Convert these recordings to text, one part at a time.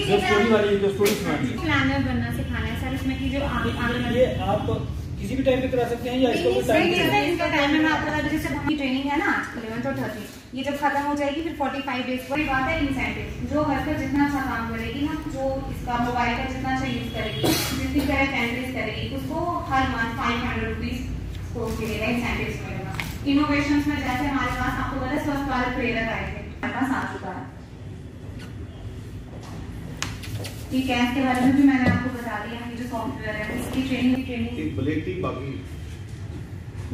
जो स्टोरी वाली जो स्टोरी सुनानी है। खिलाना बनना सिखाना है सर इसमें की जो आगे आगे आप किसी भी टाइम पे करा सकते हैं या इसको कोई टाइम नहीं इसका टाइम है। मैं आपको बता दूँ जैसे हमारी ट्रेनिंग है ना 11 टू 30 ये जब खत्म हो जाएगी फिर 45 डेज़ पर बात है इंसेंटिव जो हर का जितना अच्छा काम करेगी ना जो इसका मोबाइल का जितना अच्छा यूज़ करेगी जितनी तरह कैंडिडेट करेगी उसको हर मंथ 500 रुपीस को मिलेगा इंसेंटिव्स मिलेगा। इनोवेशंस में जैसे हमारे पास आपको पता है स्वस्थ भारत प्रेरक आए थे। हमारे पास चुका है। ये कैश के बारे में भी मैंने आपको बता दिया ये जो सॉफ्टवेयर है इसकी ट्रेनिंग ट्रेनिंग बाकी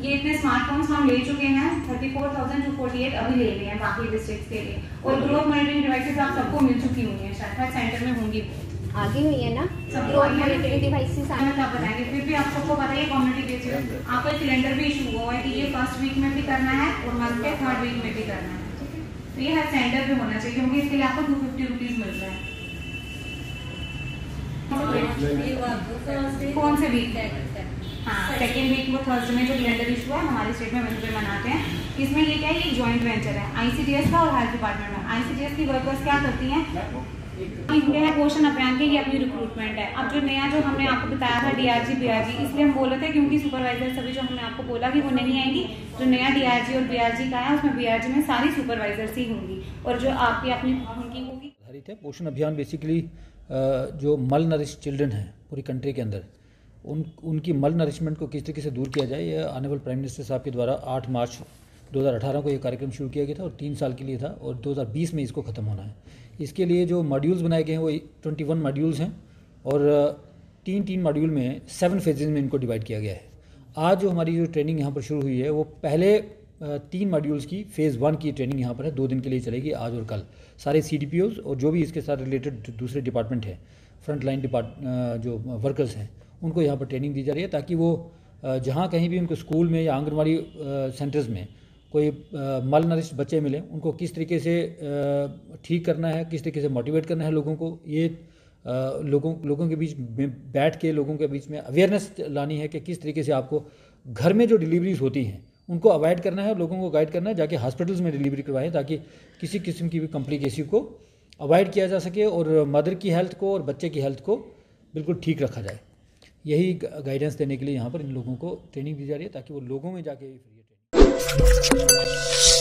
ये इतने स्मार्टफोन्स हम ले चुके हैं thirty four thousand two forty eight अभी ले लिए हैं बाकी डिस्ट्रिक्ट के लिए। और ग्रोथ मॉनिटरिंग डिवाइसेस आप सबको मिल चुकी हुई हैं शायद हर सेंटर में होंगी। आगे हुई है ना? ग्रोथ मॉनिटरिंग डिवाइसेस हमें बताएँगे फिर भी आप सबको पता है कम्युनिटी बेस्ड आपको एक कैलेंडर भी इशू हुआ है कि ये फ़र्स्ट वीक में भी करना है और मंथ के थर्ड वीक में भी करना है। है तो ये हर सेंटर पे होना चाहिए क्योंकि इसके लिए आपको टू फिफ्टी रुपीज़ मिल रहा है। कौन से वीक हाँ सेकेंड वीक वो थर्सडे में जो कैलेंडर इशू है हमारे स्टेट में वहीं मनाते हैं। इसमें ये क्या है, ये जॉइंट वेंचर है आईसीडीएस का और हेल्थ डिपार्टमेंट में आईसीडीएस की वर्कर्स क्या करती हैं? है पोषण अभियान के, ये अपनी रिक्रूटमेंट है। अब जो नया जो हमने आपको बताया था डीआरजी बीआरजी इसलिए हम बोल थे क्योंकि सुपरवाइजर सभी जो हमने आपको बोला कि वो नहीं आएँगी, जो नया डीआरजी और बीआरजी का है, उसमें बीआरजी में सारी सुपरवाइजर्स ही होंगी। और जो आपकी, अपनी, उनकी होगी। आधारित है पोषण अभियान बेसिकली जो मल नरिश चिल्ड्रन हैं पूरी कंट्री के अंदर, उन, उनकी मल नरिशमेंट को किस तरीके से दूर किया जाए, यह ऑनरेबल प्राइम मिनिस्टर साहब के द्वारा 8 मार्च 2018 को यह कार्यक्रम शुरू किया गया था और तीन साल के लिए था और 2020 में इसको ख़त्म होना है। इसके लिए जो मॉड्यूल्स बनाए गए हैं, वो 21 मॉड्यूल्स हैं और तीन तीन मॉड्यूल में सेवन फेजेज में इनको डिवाइड किया गया है। आज जो हमारी जो ट्रेनिंग यहाँ पर शुरू हुई है, वो पहले तीन मॉड्यूल्स की फ़ेज़ वन की ट्रेनिंग यहाँ पर है, दो दिन के लिए चलेगी आज और कल। सारे सी और जो भी इसके साथ रिलेटेड दूसरे डिपार्टमेंट हैं फ्रंट लाइन डिपार्ट जो वर्कर्स हैं, उनको यहाँ पर ट्रेनिंग दी जा रही है ताकि वो जहाँ कहीं भी उनको स्कूल में या आंगनबाड़ी सेंटर्स में कोई मल नरिश बच्चे मिले, उनको किस तरीके से ठीक करना है, किस तरीके से मोटिवेट करना है लोगों को, ये लोगों लोगों के बीच में, बैठ के लोगों के बीच में अवेयरनेस लानी है कि किस तरीके से आपको घर में जो डिलीवरीज होती हैं उनको अवॉइड करना है और लोगों को गाइड करना है जाके हॉस्पिटल्स में डिलीवरी करवाएँ ताकि किसी किस्म की भी कॉम्प्लिकेसी को अवॉइड किया जा सके और मदर की हेल्थ को और बच्चे की हेल्थ को बिल्कुल ठीक रखा जाए। यही गाइडेंस देने के लिए यहाँ पर इन लोगों को ट्रेनिंग दी जा रही है ताकि वो लोगों में जाके फ्री ट्रेनिंग